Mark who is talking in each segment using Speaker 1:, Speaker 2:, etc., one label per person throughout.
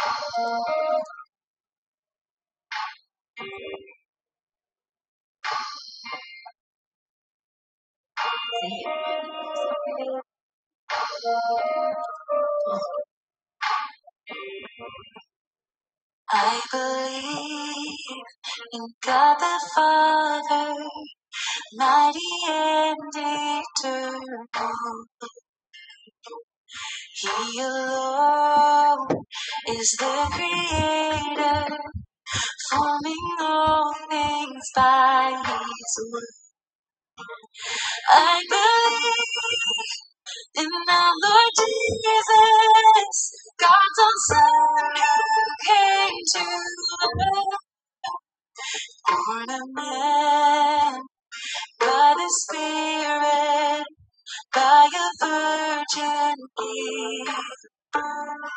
Speaker 1: I believe in God the Father, mighty and eternal. He alone is the creator, forming all things by his word. I believe in our Lord Jesus, God's own Son, who came to the born a man by the Spirit, by a virgin birth.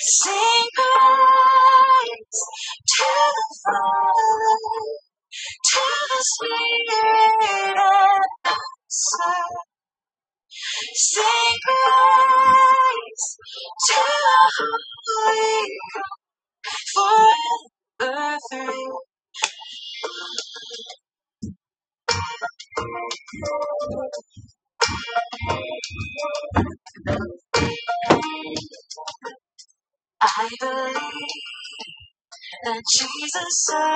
Speaker 1: Sing Jesus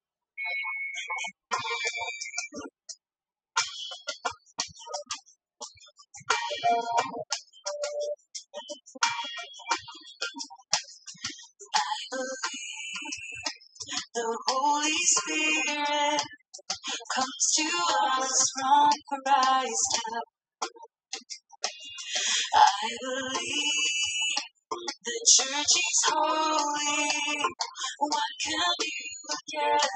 Speaker 1: The Holy Spirit comes to us from Christ. I believe the church is holy. What can you get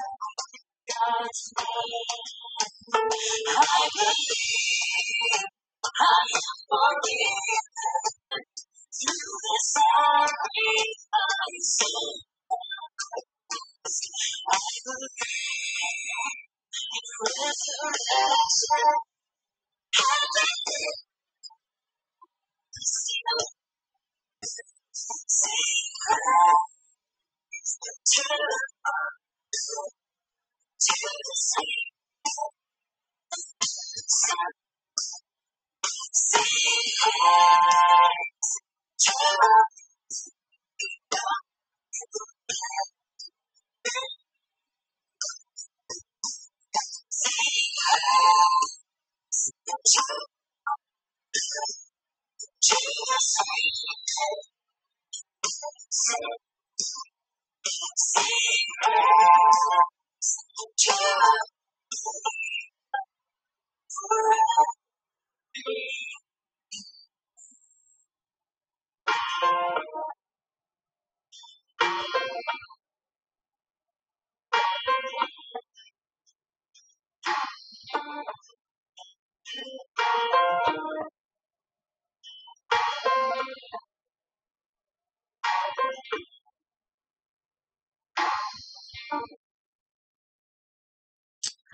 Speaker 1: God's love? I believe I am forgiven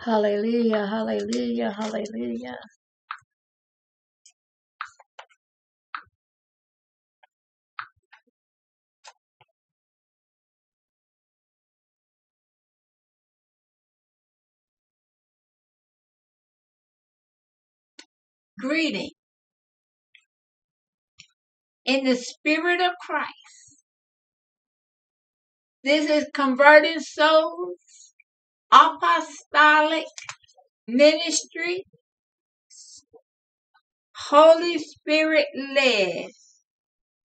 Speaker 1: Hallelujah, hallelujah, hallelujah. Greeting in the spirit of Christ.
Speaker 2: This is Converting Souls Apostolic Ministry, Holy Spirit led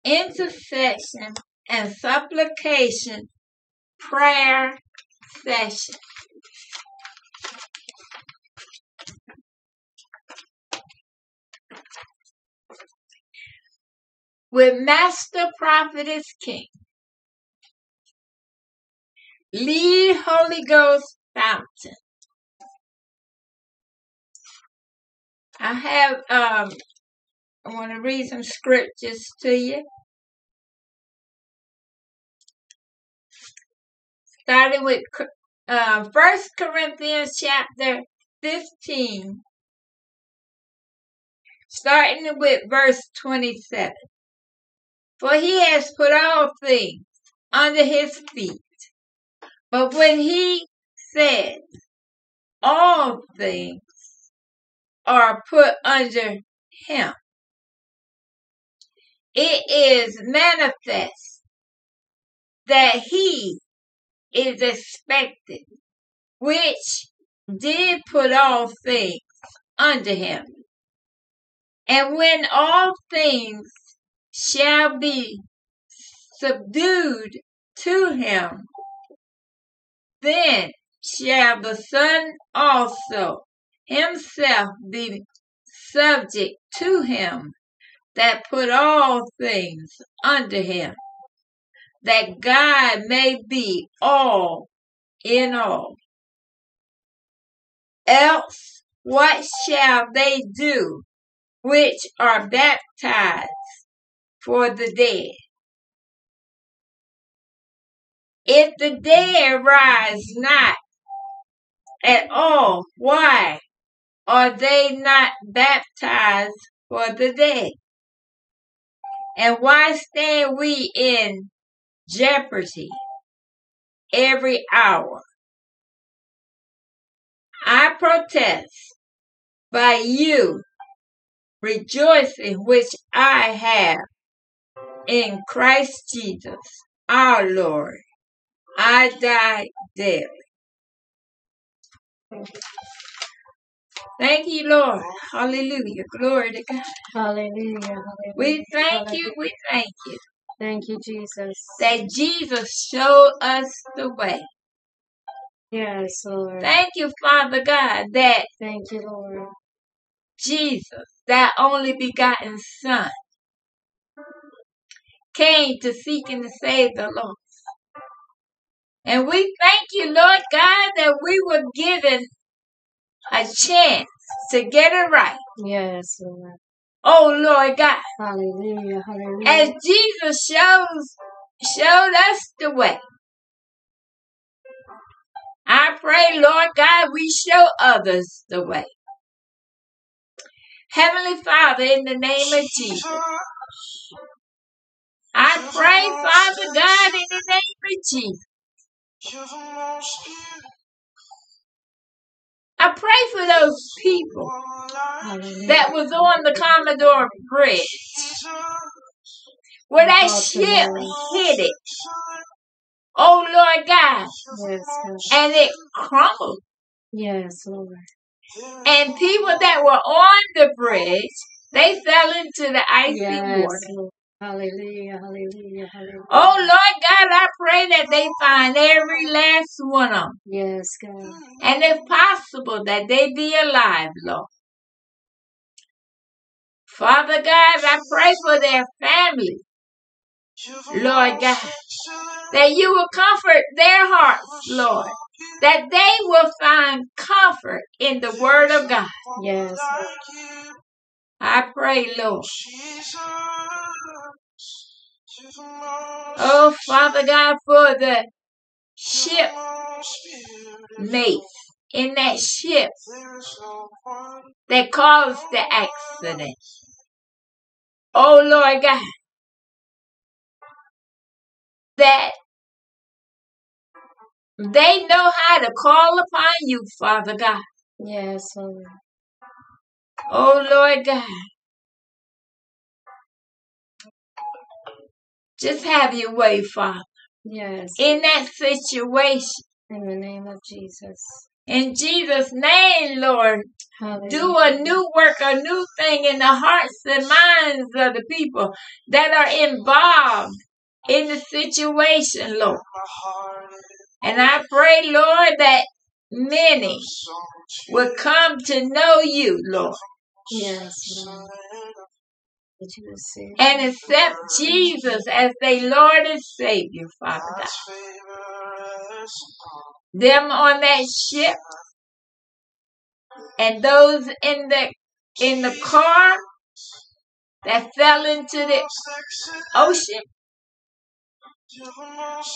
Speaker 2: intercession and supplication prayer session. With Master Prophetess King, lead Holy Ghost fountain. I have um I want to read some scriptures to you. Starting with uh, First Corinthians chapter 15, starting with verse 27. For he has put all things under his feet. But when he says all things are put under him, it is manifest that he is expected, which did put all things under him. And when all things shall be subdued to him, then shall the Son also himself be subject to him that put all things under him, that God may be all in all. Else, what shall they do which are baptized for the dead? If the dead rise not at all, why are they not baptized for the dead? And why stand we in jeopardy every hour? I protest by you rejoicing which I have in Christ Jesus our Lord. I die daily. Thank you, Lord. Hallelujah. Glory to God.
Speaker 3: Hallelujah. Hallelujah.
Speaker 2: We thank you. We thank you
Speaker 3: Thank you, Jesus.
Speaker 2: that Jesus showed us the way.
Speaker 3: Yes, Lord.
Speaker 2: Thank you, Father God, that
Speaker 3: Thank you, Lord.
Speaker 2: Jesus, that only begotten Son, came to seek and to save the lost. And we thank you, Lord God, that we were given a chance to get it right.
Speaker 3: Yes, Lord.
Speaker 2: Oh, Lord God,
Speaker 3: Hallelujah. Hallelujah.
Speaker 2: as Jesus shows showed us the way. I pray, Lord God, we show others the way. Heavenly Father, in the name of Jesus, I pray, Father God, in the name of Jesus, I pray for those people that was on the Commodore Bridge where that ship hit it. Oh, Lord God,
Speaker 3: Yes, God.
Speaker 2: and it crumbled.
Speaker 3: Yes, Lord.
Speaker 2: And people that were on the bridge, they fell into the icy
Speaker 3: Yes,
Speaker 2: water.
Speaker 3: Lord. Hallelujah. Hallelujah. Hallelujah.
Speaker 2: Oh, Lord God, I pray that they find every last one of them.
Speaker 3: Yes, God.
Speaker 2: And if possible, that they be alive, Lord. Father God, I pray for their family, Lord God, that you will comfort their hearts, Lord, that they will find comfort in the Word of God.
Speaker 3: Yes.
Speaker 2: I pray, Lord. Oh, Father God, for the ship mates in that ship that caused the accident. Oh, Lord God, that they know how to call upon you, Father God.
Speaker 3: Yes, Lord.
Speaker 2: Oh, Lord God. Just have your way, Father.
Speaker 3: Yes.
Speaker 2: in that situation.
Speaker 3: In the name of Jesus.
Speaker 2: In Jesus' name, Lord,
Speaker 3: Hallelujah.
Speaker 2: do a new work, a new thing in the hearts and minds of the people that are involved in the situation, Lord. And I pray, Lord, that many will come to know you, Lord,
Speaker 3: Yes, Lord. That you will see.
Speaker 2: and accept Jesus as their Lord and Savior, Father God. Them on that ship and those in the in the car that fell into the ocean.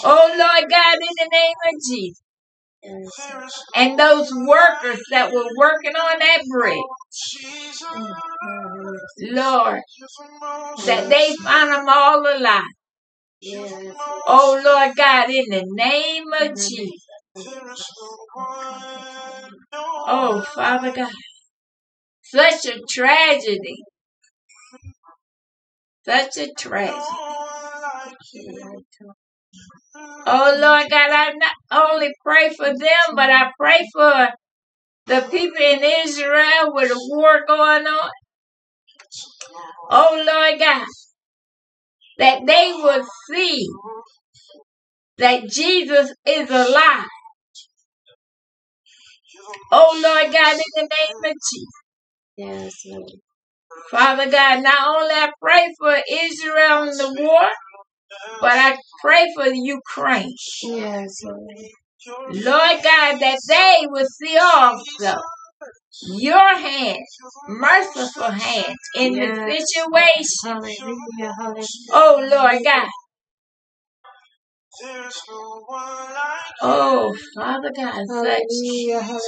Speaker 2: Oh Lord God, in the name of Jesus. And those workers that were working on that bridge, Lord, that they found them all alive. Oh Lord God, in the name of. Jesus. Oh Father God, such a tragedy. Such a tragedy. Oh Lord God, I not only pray for them, but I pray for the people in Israel with the war going on. Oh Lord God, that they will see that Jesus is alive. Oh Lord God, in the name of Jesus.
Speaker 3: Yes, Lord.
Speaker 2: Father God, not only I pray for Israel in the war, but I pray for Ukraine.
Speaker 3: Yes, Lord.
Speaker 2: Lord God, that they will see also your hand, merciful hand in the
Speaker 3: Yes.
Speaker 2: situation.
Speaker 3: Hallelujah. Hallelujah.
Speaker 2: Oh Lord God. Oh Father God, such.
Speaker 3: Hallelujah.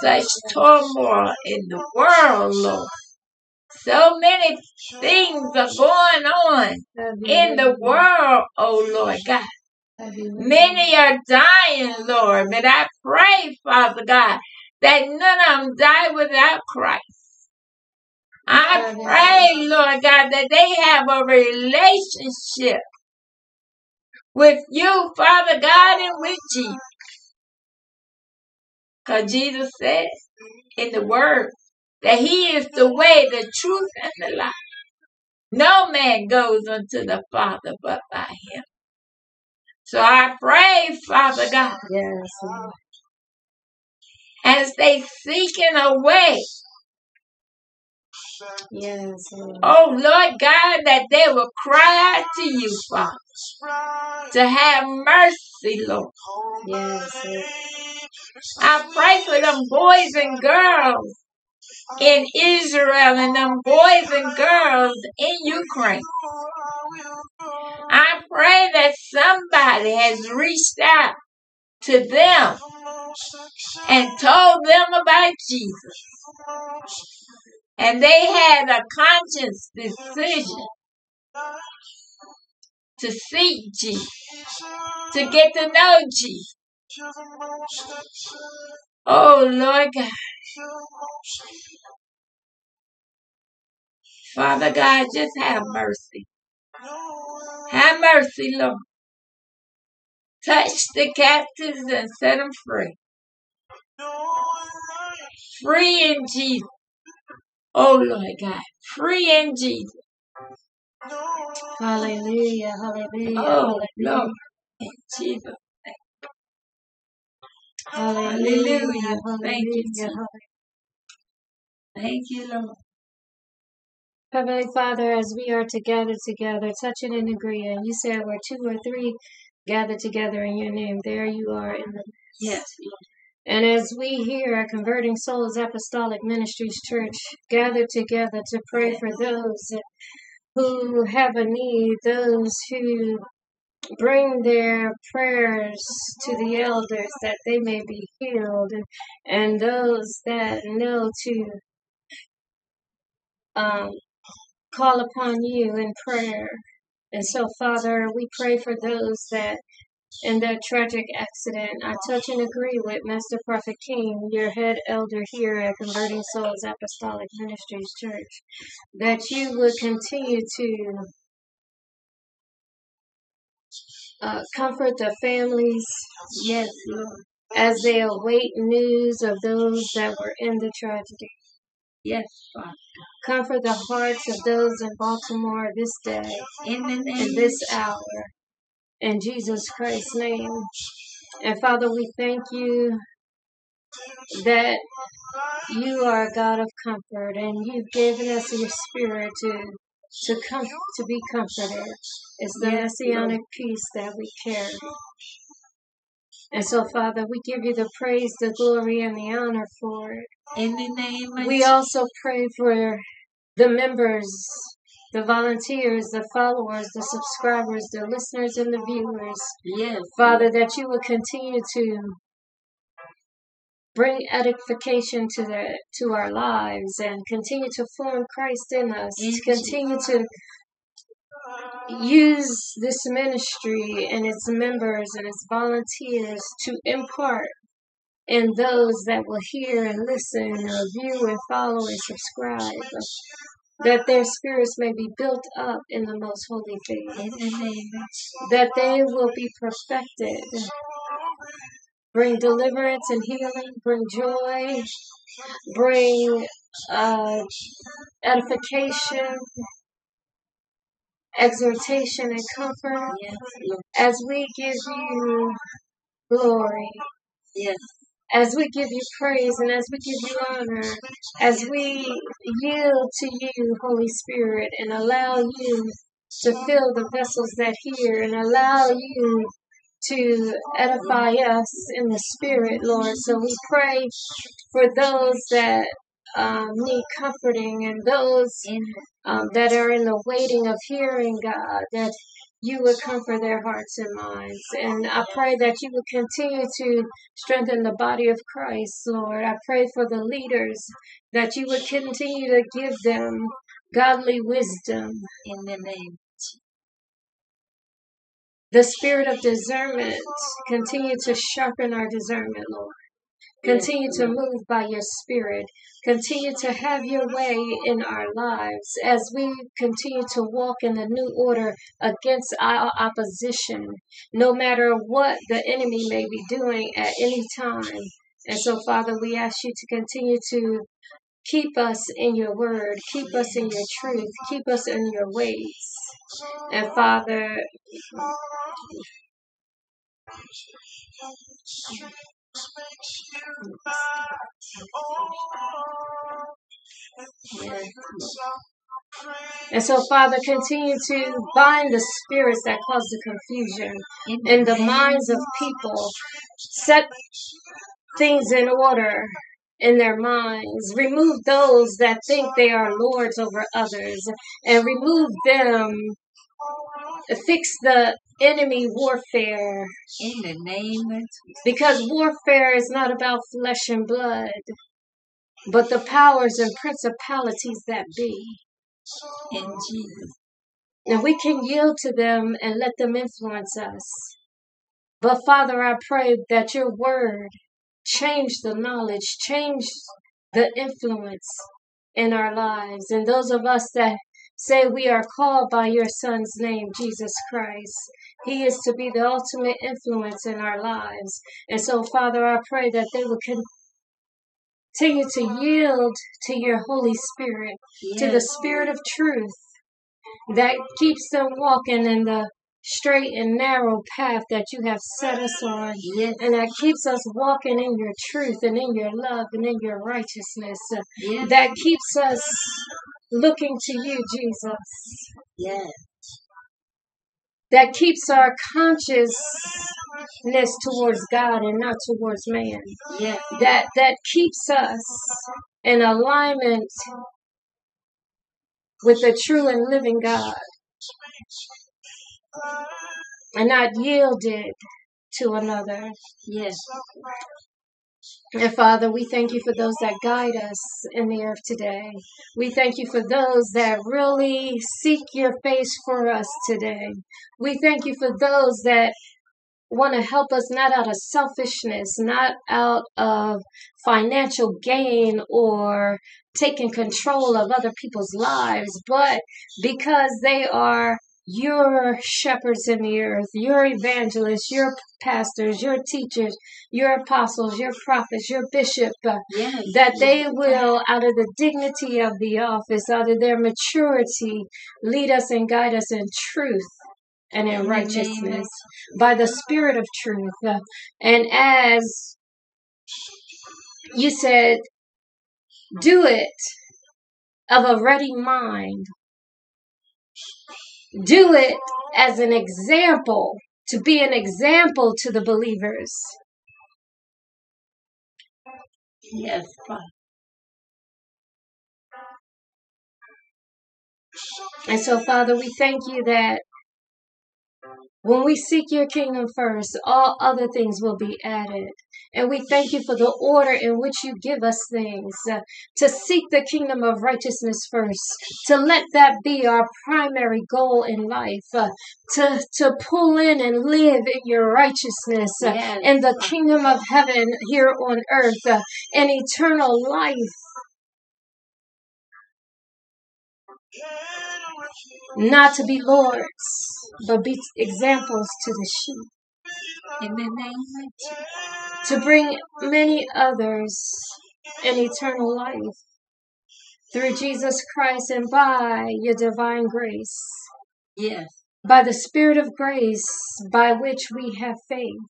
Speaker 2: such turmoil in the world, Lord. So many things are going on in the world, oh Lord God. Many are dying, Lord, but I pray, Father God, that none of them die without Christ. I pray, Lord God, that they have a relationship with you, Father God, and with Jesus. Because Jesus said in the Word that He is the way, the truth, and the life. No man goes unto the Father but by Him. So I pray, Father God,
Speaker 3: Yes,
Speaker 2: as they seeking a way,
Speaker 3: Yes,
Speaker 2: oh Lord God, that they will cry out to you, Father, to have mercy, Lord.
Speaker 3: Yes, Lord.
Speaker 2: I pray for them boys and girls in Israel and them boys and girls in Ukraine. I pray that somebody has reached out to them and told them about Jesus. And they had a conscious decision to seek Jesus, to get to know Jesus. Oh Lord God. Father God, just have mercy. Have mercy, Lord. Touch the captives and set them free. Free in Jesus. Oh Lord God. Free in Jesus.
Speaker 3: Hallelujah. Hallelujah.
Speaker 2: Oh
Speaker 3: Hallelujah.
Speaker 2: Lord. In Jesus.
Speaker 3: Hallelujah.
Speaker 2: Hallelujah. Thank you. Jesus. Thank you, Lord.
Speaker 3: Heavenly Father, as we are to gather together, touching and agreeing, you said where two or three gather together in your name, there you are in the
Speaker 2: Yes.
Speaker 3: And as we here at Converting Souls Apostolic Ministries Church gather together to pray for those who have a need, those who bring their prayers to the elders that they may be healed, and, those that know to um, call upon you in prayer. And so, Father, we pray for those that in that tragic accident. I touch and agree with Master Prophet King, your head elder here at Converting Souls Apostolic Ministries Church, that you would continue to uh, comfort the families
Speaker 2: Yes, Lord.
Speaker 3: as they await news of those that were in the tragedy.
Speaker 2: Yes, Father.
Speaker 3: Comfort the hearts of those in Baltimore this day,
Speaker 2: In the name
Speaker 3: in this hour, in Jesus Christ's name. And Father, we thank you that you are a God of comfort and you've given us your spirit to to come to be comforted. is the messianic peace that we carry. And so, Father, we give you the praise, the glory, and the honor for it.
Speaker 2: in the name of
Speaker 3: We also pray for the members, the volunteers, the followers, the subscribers, the listeners, and the viewers.
Speaker 2: Yes,
Speaker 3: Father, that you will continue to bring edification to the to our lives and continue to form Christ in us. Continue to use this ministry and its members and its volunteers to impart in those that will hear and listen or view and follow and subscribe that their spirits may be built up in the most holy faith.
Speaker 2: In the name of
Speaker 3: that they will be perfected bring deliverance and healing bring joy bring uh, edification exhortation and comfort.
Speaker 2: Yes,
Speaker 3: as we give you glory
Speaker 2: Yes,
Speaker 3: as we give you praise and as we give you honor, as we yield to you, Holy Spirit, and allow you to fill the vessels that hear and allow you to edify us in the Spirit, Lord. So we pray for those that um, need comforting and those um, that are in the waiting of hearing God, that you would comfort their hearts and minds. And I pray that you would continue to strengthen the body of Christ, Lord. I pray for the leaders, that you would continue to give them godly wisdom,
Speaker 2: in the name.
Speaker 3: The spirit of discernment. Continue to sharpen our discernment, Lord. Continue to move by your spirit. Continue to have your way in our lives as we continue to walk in the new order against our opposition, no matter what the enemy may be doing at any time. And so, Father, we ask you to continue to keep us in your word, keep us in your truth, keep us in your ways. And Father, and so Father, continue to bind the spirits that cause the confusion
Speaker 2: in
Speaker 3: the minds of people. Set things in order in their minds. Remove those that think they are lords over others and remove them. Fix the enemy warfare
Speaker 2: in the name of Jesus.
Speaker 3: because warfare is not about flesh and blood, but the powers and principalities that be.
Speaker 2: In Jesus.
Speaker 3: And we can yield to them and let them influence us. But Father, I pray that your word change the knowledge, change the influence in our lives. And those of us that say we are called by your Son's name, Jesus Christ, He is to be the ultimate influence in our lives. And so, Father, I pray that they will continue to yield to your Holy Spirit, to the Spirit of truth that keeps them walking in the straight and narrow path that you have set us on.
Speaker 2: yes,
Speaker 3: And that keeps us walking in your truth and in your love and in your righteousness.
Speaker 2: yes,
Speaker 3: That keeps us looking to you, Jesus.
Speaker 2: yes,
Speaker 3: That keeps our consciousness towards God and not towards man.
Speaker 2: yes,
Speaker 3: That that keeps us in alignment with the true and living God and not yielded to another.
Speaker 2: yes,
Speaker 3: And Father, we thank you for those that guide us in the earth today. We thank you for those that really seek your face for us today. We thank you for those that want to help us not out of selfishness, not out of financial gain or taking control of other people's lives, but because they are your shepherds in the earth, your evangelists, your pastors, your teachers, your apostles, your prophets, your bishop, uh,
Speaker 2: Yes.
Speaker 3: that they will, out of the dignity of the office, out of their maturity, lead us and guide us in truth and in righteousness by the Spirit of truth. Uh, And as you said, do it of a ready mind. Do it as an example, to be an example to the believers.
Speaker 2: Yes, Father.
Speaker 3: And so, Father, we thank you that when we seek your kingdom first, all other things will be added. And we thank you for the order in which you give us things uh, to seek the kingdom of righteousness first, to let that be our primary goal in life, uh, to, to pull in and live in your righteousness uh,
Speaker 2: Yes.
Speaker 3: in the kingdom of heaven here on earth, uh, and eternal life. Not to be lords, but be examples to the sheep.
Speaker 2: In the name of Jesus.
Speaker 3: To bring many others in eternal life. Through Jesus Christ and by your divine grace,
Speaker 2: Yes.
Speaker 3: by the Spirit of grace by which we have faith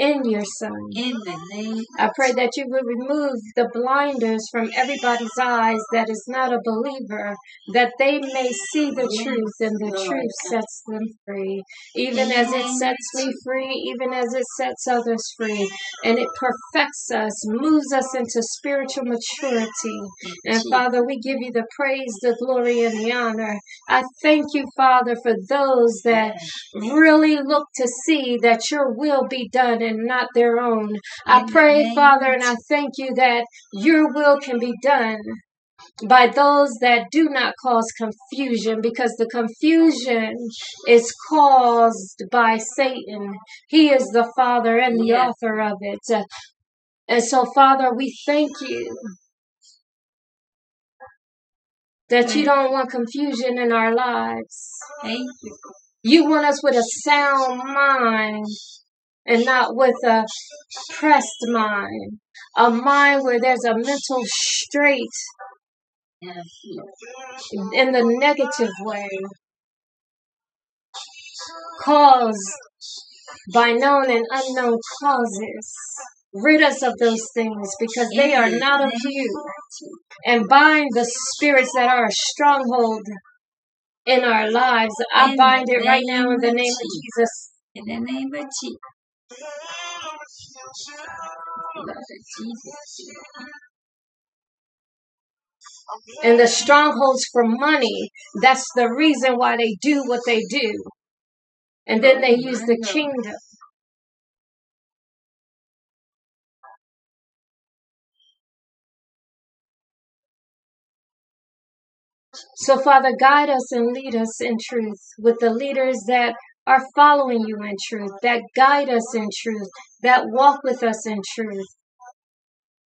Speaker 3: in your Son.
Speaker 2: In the name
Speaker 3: I pray that you will remove the blinders from everybody's eyes that is not a believer, that they may see the
Speaker 2: Yes,
Speaker 3: truth and the
Speaker 2: Lord
Speaker 3: truth sets them free, even as it sets me free, even as it sets others free. And it perfects us, moves us into spiritual maturity. And Father, we give you the praise, the glory, and the honor. I thank you, Father, for those that really look to see that your will be done and not their own. I pray, Father, and I thank you that your will can be done by those that do not cause confusion because the confusion is caused by Satan. He is the father and the
Speaker 2: Yes.
Speaker 3: author of it. And so, Father, we thank you that you don't want confusion in our lives.
Speaker 2: Thank you.
Speaker 3: You want us with a sound mind and not with a pressed mind. A mind where there's a mental straight in the negative way, caused by known and unknown causes. Rid us of those things because they are not of you. And bind the spirits that are a stronghold in our lives. I bind it right now in the name of
Speaker 2: Jesus.
Speaker 3: Jesus.
Speaker 2: In the name of Jesus.
Speaker 3: And the strongholds for money, that's the reason why they do what they do. And then they use the kingdom. So, Father, guide us and lead us in truth with the leaders that are following you in truth, that guide us in truth, that walk with us in truth.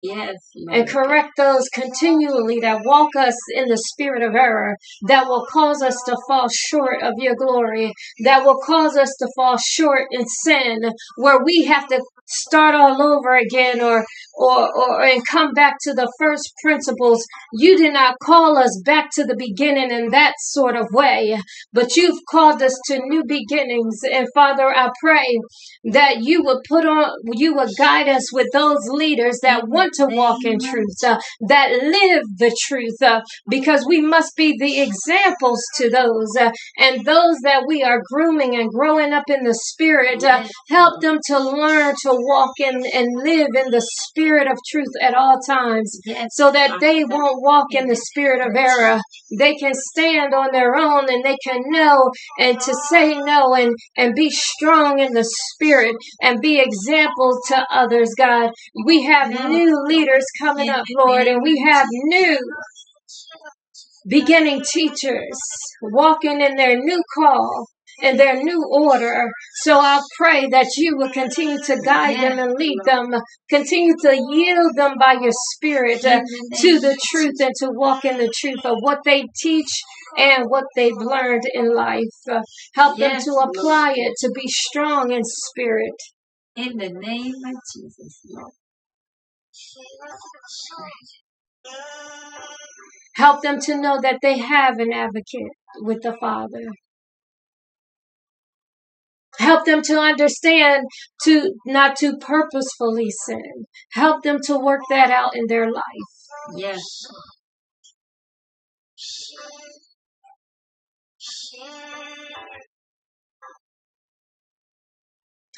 Speaker 2: Yes,
Speaker 3: and correct those continually that walk us in the spirit of error, that will cause us to fall short of your glory, that will cause us to fall short in sin, where we have to start all over again or or, or and come back to the first principles. You did not call us back to the beginning in that sort of way, but you've called us to new beginnings. And Father, I pray that you would put on, you would guide us with those leaders that want to walk in truth, uh, that live the truth, uh, because we must be the examples to those, uh, and those that we are grooming and growing up in the spirit, uh, help them to learn to walk in and live in the spirit of truth at all times so that they won't walk in the spirit of error. They can stand on their own and they can know and to say no and, and be strong in the spirit and be examples to others, God. We have new leaders coming up, Lord, and we have new beginning teachers walking in their new call in their new order. So I pray that you will continue to guide them and lead them, continue to yield them by your spirit uh, to the truth and to walk in the truth of what they teach and what they've learned in life. Uh, help them to
Speaker 2: Lord.
Speaker 3: apply it, to be strong in spirit.
Speaker 2: In the name of Jesus, Lord.
Speaker 3: Help them to know that they have an advocate with the Father. Help them to understand to not to purposefully sin. Help them to work that out in their life.
Speaker 2: Yes.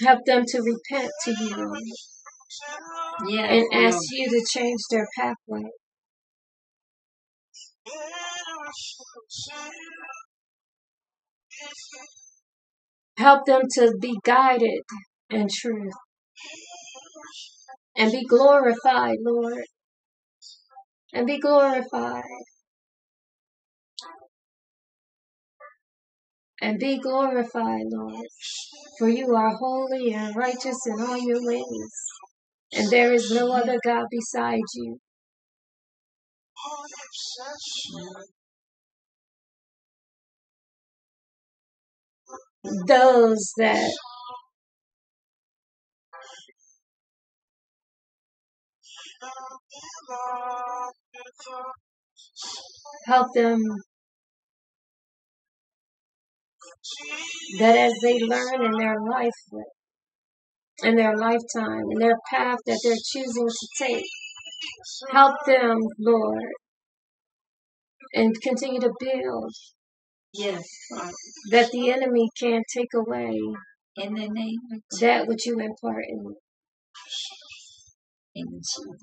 Speaker 3: Help them to repent to you
Speaker 2: Yes.
Speaker 3: and ask
Speaker 2: Lord.
Speaker 3: you to change their pathway. Help them to be guided in truth and be glorified, Lord. And be glorified. And be glorified, Lord. For you are holy and righteous in all your ways. And there is no other God beside you. Those that help them that as they learn in their life, in their lifetime, in their path that they're choosing to take, help them, Lord, and continue to build
Speaker 2: Yes, Father.
Speaker 3: that the enemy can't take away
Speaker 2: In the name of Jesus.
Speaker 3: that which you impart in.
Speaker 2: In Jesus.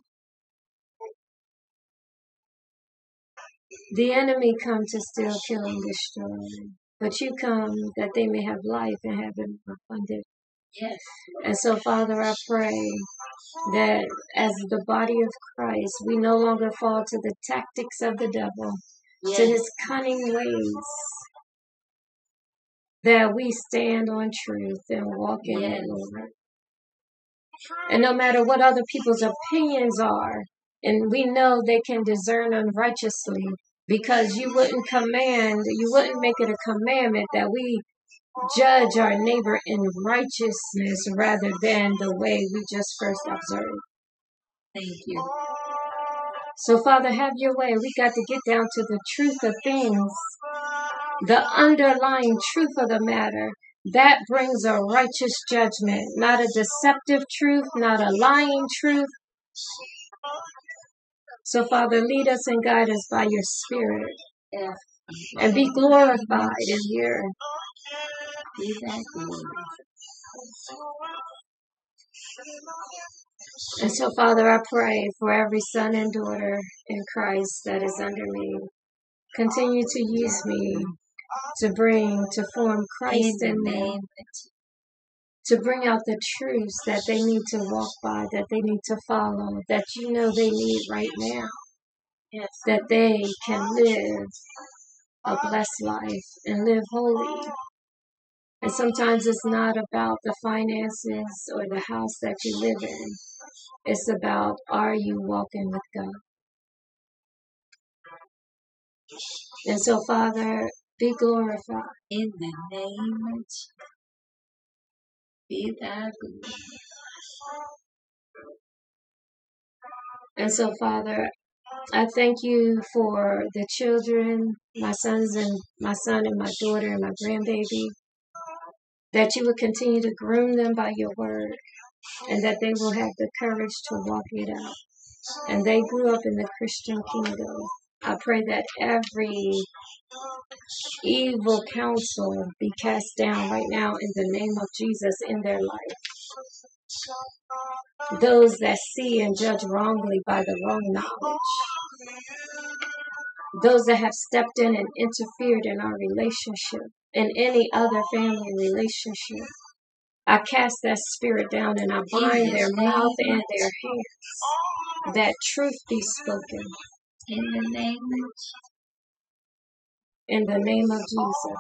Speaker 3: The enemy come to steal, kill, and destroy. But you come that they may have life and have it abundant.
Speaker 2: Yes.
Speaker 3: And so, Father, I pray that as the body of Christ, we no longer fall to the tactics of the devil, to his cunning ways, that we stand on truth and walk in it, Lord. And no matter what other people's opinions are, and we know they can discern unrighteously, because you wouldn't command, you wouldn't make it a commandment that we judge our neighbor in righteousness rather than the way we just first observed.
Speaker 2: Thank you.
Speaker 3: So, Father, have your way. We got to get down to the truth of things, the underlying truth of the matter. That brings a righteous judgment, not a deceptive truth, not a lying truth. So, Father, lead us and guide us by your Spirit and be glorified in
Speaker 2: glory.
Speaker 3: And so, Father, I pray for every son and daughter in Christ that is under me. Continue to use me to bring, to form Christ in
Speaker 2: name
Speaker 3: them, to bring out the truths that they need to walk by, that they need to follow, that you know they need right now,
Speaker 2: Yes.
Speaker 3: that they can live a blessed life and live holy. And sometimes it's not about the finances or the house that you live in. It's about are you walking with God? And so, Father, be glorified.
Speaker 2: In the name of Jesus. Be glory.
Speaker 3: And so, Father, I thank you for the children, my sons and my son and my daughter and my grandbaby, that you will continue to groom them by your word and that they will have the courage to walk it out. And they grew up in the Christian kingdom. I pray that every evil counsel be cast down right now in the name of Jesus in their life. Those that see and judge wrongly by the wrong knowledge. Those that have stepped in and interfered in our relationship, in any other family relationship. I cast that spirit down and I bind their mouth and their hands. That truth be spoken
Speaker 2: In the name of Jesus.
Speaker 3: in the name of Jesus.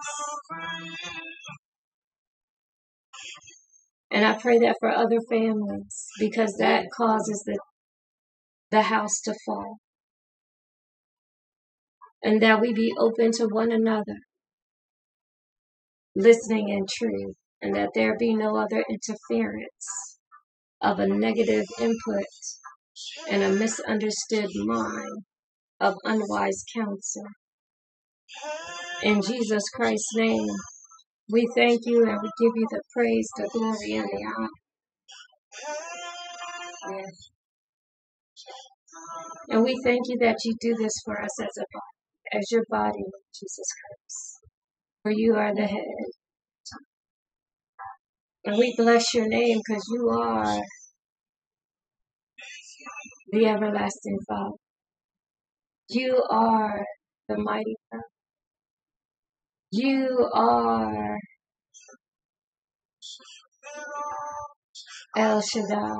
Speaker 3: And I pray that for other families because that causes the, the house to fall. And that we be open to one another, listening in truth, and that there be no other interference of a negative input and a misunderstood mind of unwise counsel. In Jesus Christ's name, we thank you and we give you the praise, the glory, and the honor. Yes. And we thank you that you do this for us as a body, as your body, Jesus Christ. For you are the head. And we bless your name because you are the everlasting Father. You are the mighty God. You are El Shaddai.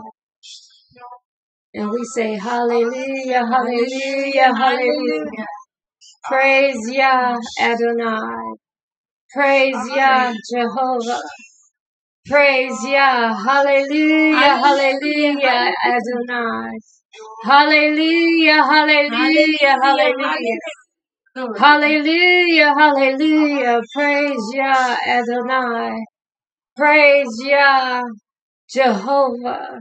Speaker 3: And we say hallelujah, hallelujah, hallelujah. Praise Yah Adonai. Praise Yah Jehovah. Praise Yah. Hallelujah, hallelujah, Adonai. Hallelujah, hallelujah, hallelujah. Hallelujah, hallelujah. Praise Yah Adonai. Praise Yah Jehovah.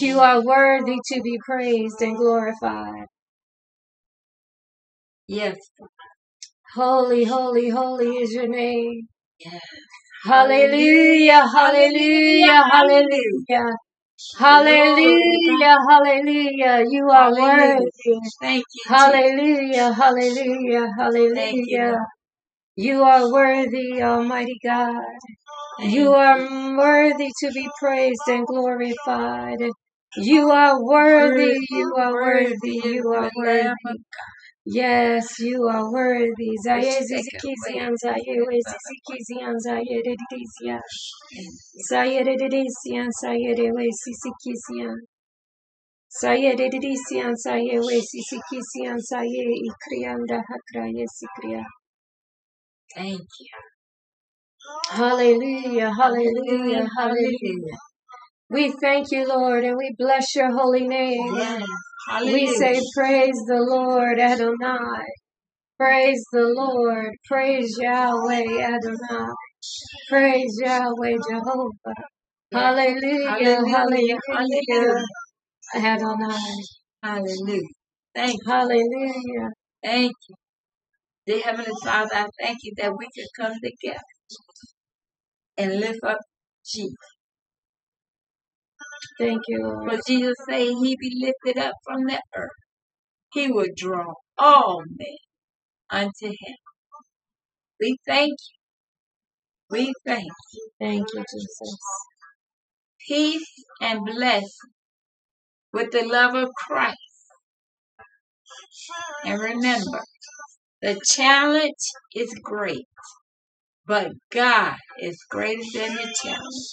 Speaker 3: You are worthy to be praised and glorified.
Speaker 2: Yes.
Speaker 3: Holy, holy, holy is your name.
Speaker 2: Yes.
Speaker 3: Hallelujah, hallelujah, hallelujah. Hallelujah, hallelujah. You are
Speaker 2: Hallelujah.
Speaker 3: worthy.
Speaker 2: Thank you.
Speaker 3: Hallelujah, hallelujah,
Speaker 2: Thank you,
Speaker 3: hallelujah.
Speaker 2: Lord.
Speaker 3: You are worthy, Almighty God.
Speaker 2: Thank
Speaker 3: You are worthy to be praised and glorified. You are worthy, you are worthy, you are worthy. Yes, you are worthy. Zaye zizikizian, zaye we zizikizian, zaye dedidizia. Zaye dedidisian, zaye de we zizikizian. Zaye dedidisian, zaye we zizikizian, zaye ikrianda hakraya sikria.
Speaker 2: Thank you.
Speaker 3: Hallelujah, hallelujah, hallelujah. We thank you, Lord, and we bless your holy name.
Speaker 2: Yes.
Speaker 3: We say, Praise the Lord Adonai. Praise the Lord. Praise Yahweh Adonai. Praise Yahweh Jehovah. Hallelujah,
Speaker 2: Hallelujah.
Speaker 3: hallelujah, Adonai.
Speaker 2: Hallelujah. Thank you.
Speaker 3: Hallelujah.
Speaker 2: Thank you. Dear Heavenly Father, I thank you that we can come together and lift up Jesus.
Speaker 3: Thank you, Lord.
Speaker 2: For Jesus say he be lifted up from the earth. He will draw all men unto him. We thank you. We thank you.
Speaker 3: Thank you, Jesus.
Speaker 2: Peace and blessing with the love of Christ. And remember, the challenge is great, but God is greater than the challenge.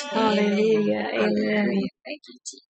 Speaker 3: Hallelujah. Amen.
Speaker 2: Thank you, Jesus.